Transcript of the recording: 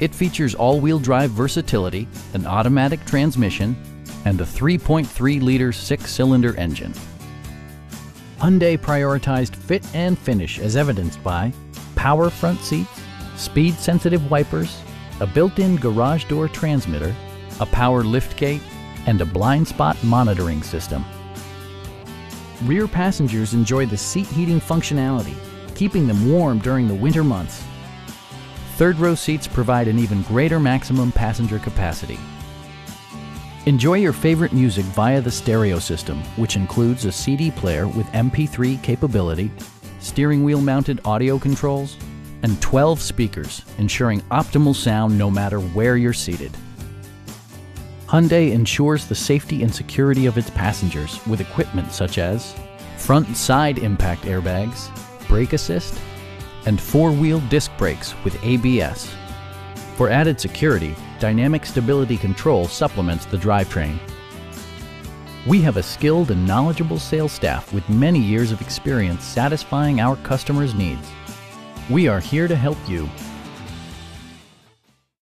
It features all-wheel drive versatility, an automatic transmission, and a 3.3-liter six-cylinder engine. Hyundai prioritized fit and finish as evidenced by power front seats, speed-sensitive wipers, a built-in garage door transmitter, a power liftgate, and a blind spot monitoring system. Rear passengers enjoy the seat heating functionality, keeping them warm during the winter months. Third row seats provide an even greater maximum passenger capacity. Enjoy your favorite music via the stereo system, which includes a CD player with MP3 capability, steering wheel mounted audio controls, and 12 speakers, ensuring optimal sound no matter where you're seated. Hyundai ensures the safety and security of its passengers with equipment such as front and side impact airbags, brake assist, and four-wheel disc brakes with ABS. For added security, Dynamic Stability Control supplements the drivetrain. We have a skilled and knowledgeable sales staff with many years of experience satisfying our customers' needs. We are here to help you